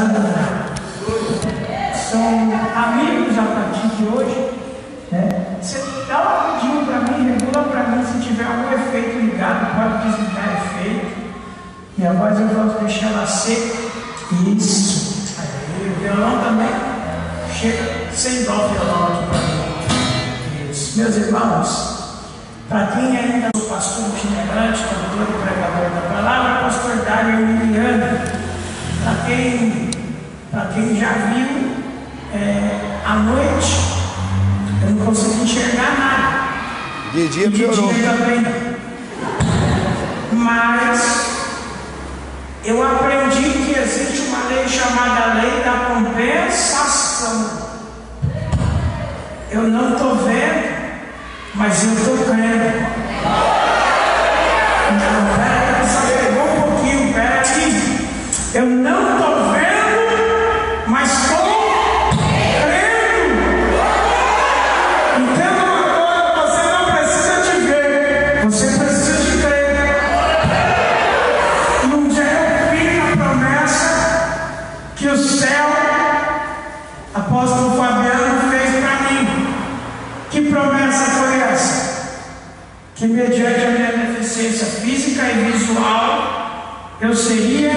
Sandra. São amigos a partir de hoje. Né? Você dá uma rapidinho para mim, regula para mim se tiver algum efeito ligado, pode desligar efeito. Minha voz eu vou deixar ela seca. Isso. Aí, o violão também. Chega sem dó violão aqui para mim. Isso. Meus irmãos, para quem ainda é pastor itinerante, cantor e pregador da palavra, pastor Dário Emiliano. Para quem, quem já viu, é, à noite, eu não consegui enxergar nada. De dia piorou. De dia também. Mas eu aprendi que existe uma lei chamada lei da compensação. Eu não estou vendo, mas eu estou crendo. yeah.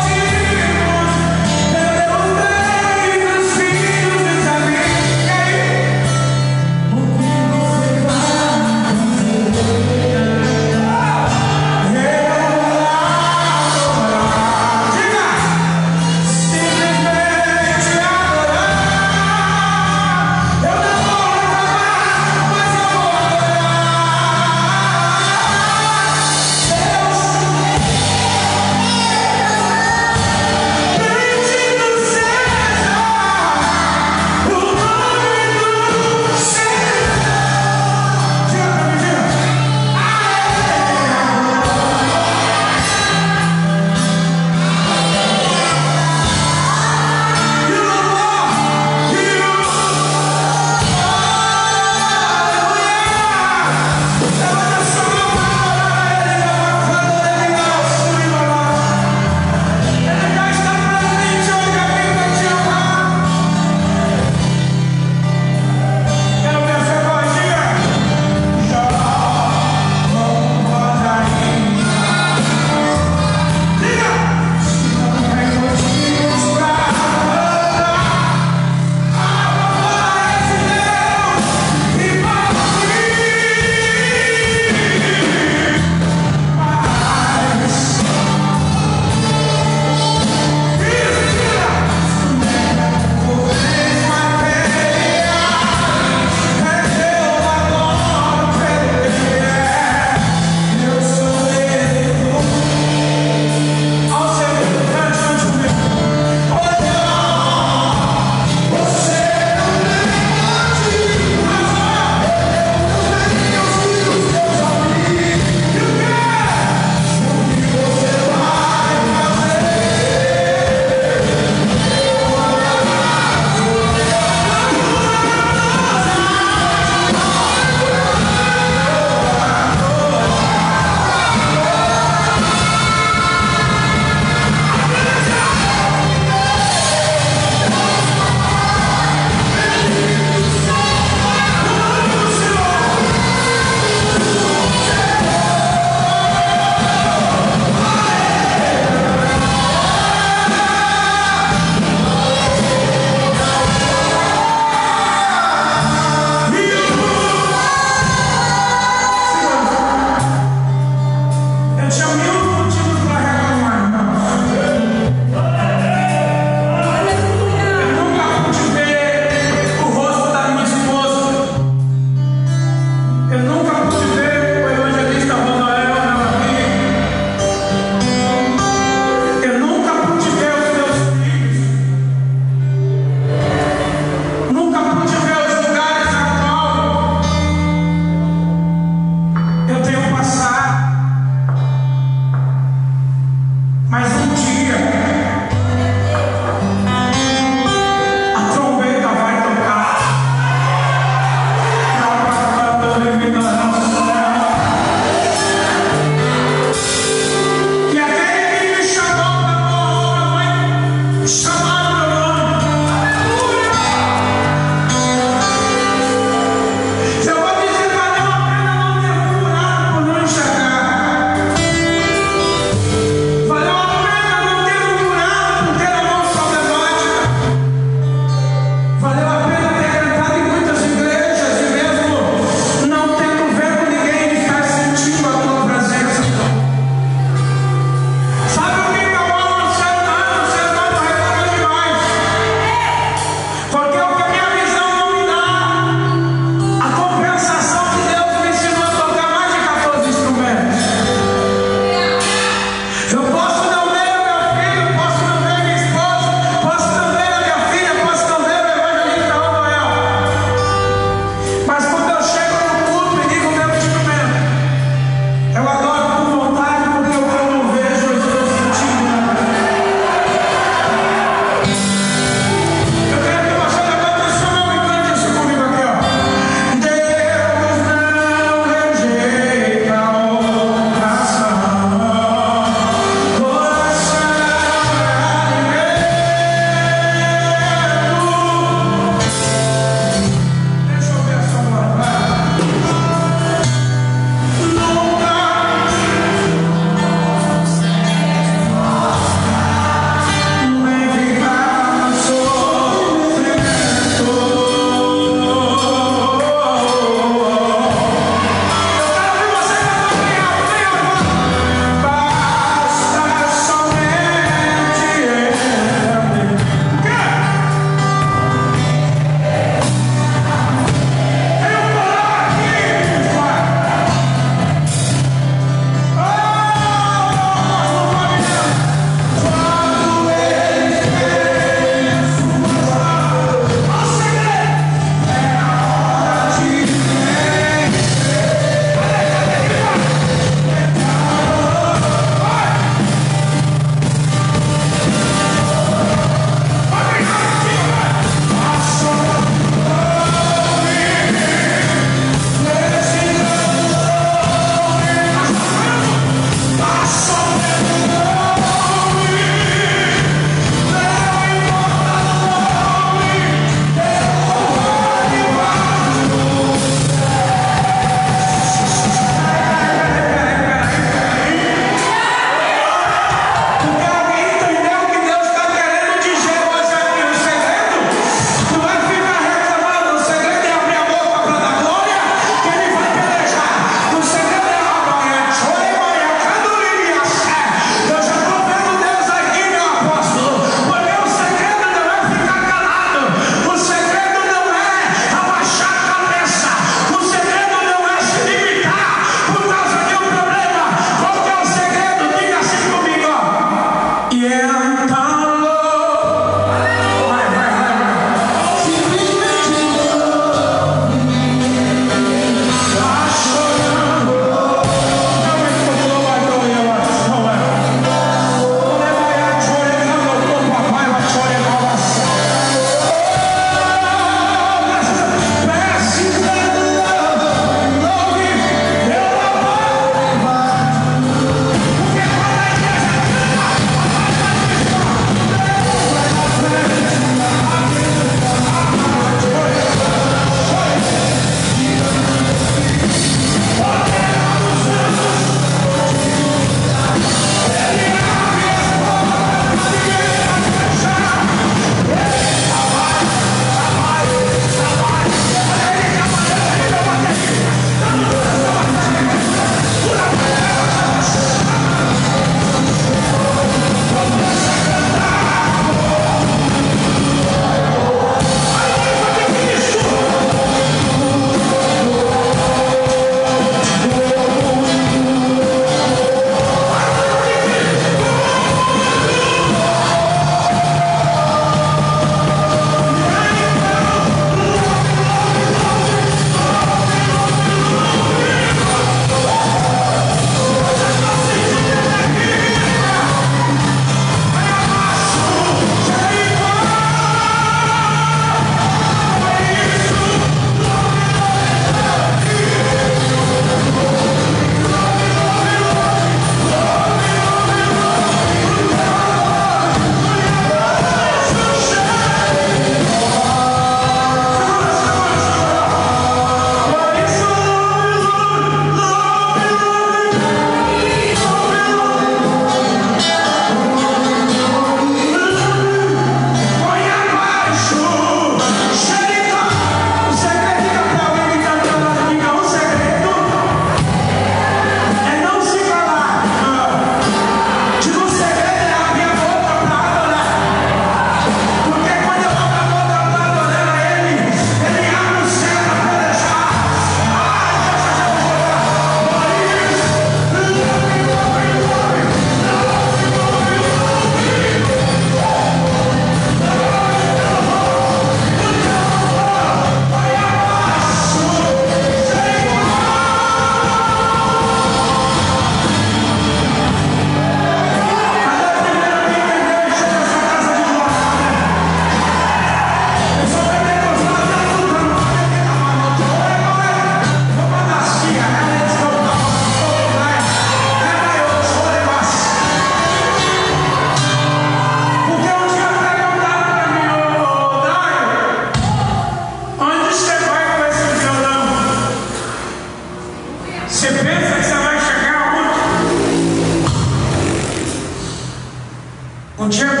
Sure.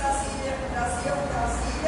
gracias, gracias, gracias.